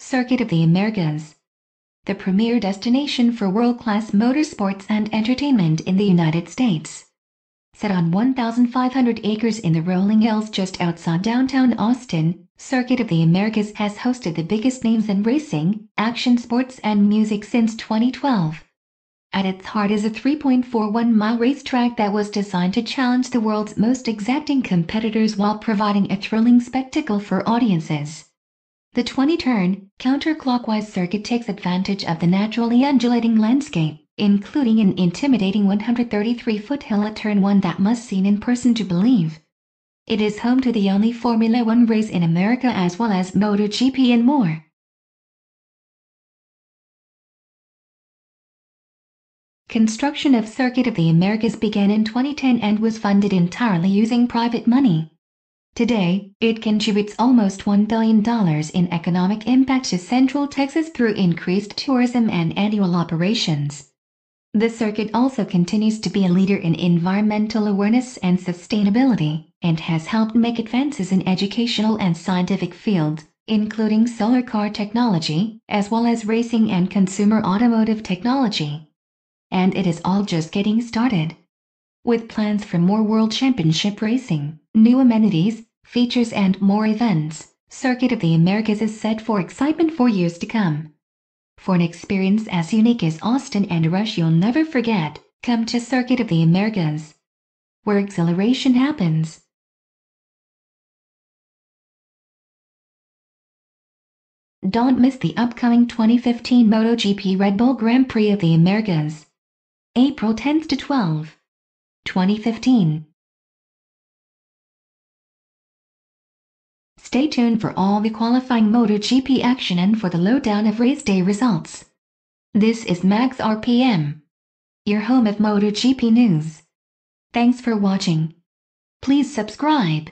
Circuit of the Americas. The premier destination for world-class motorsports and entertainment in the United States. Set on 1,500 acres in the rolling hills just outside downtown Austin, Circuit of the Americas has hosted the biggest names in racing, action sports and music since 2012. At its heart is a 3.41-mile racetrack that was designed to challenge the world's most exacting competitors while providing a thrilling spectacle for audiences. The 20-turn, counterclockwise circuit takes advantage of the naturally undulating landscape, including an intimidating 133-foot hill at Turn 1 that must seen in person to believe. It is home to the only Formula One race in America as well as MotoGP and more. Construction of Circuit of the Americas began in 2010 and was funded entirely using private money. Today, it contributes almost $1 billion in economic impact to Central Texas through increased tourism and annual operations. The circuit also continues to be a leader in environmental awareness and sustainability, and has helped make advances in educational and scientific fields, including solar car technology, as well as racing and consumer automotive technology and it is all just getting started. With plans for more World Championship racing, new amenities, features and more events, Circuit of the Americas is set for excitement for years to come. For an experience as unique as Austin and Rush you'll never forget, come to Circuit of the Americas, where exhilaration happens. Don't miss the upcoming 2015 MotoGP Red Bull Grand Prix of the Americas. April 10 to 12, 2015. Stay tuned for all the qualifying MotoGP action and for the lowdown of race day results. This is Max RPM, your home of MotoGP news. Thanks for watching. Please subscribe.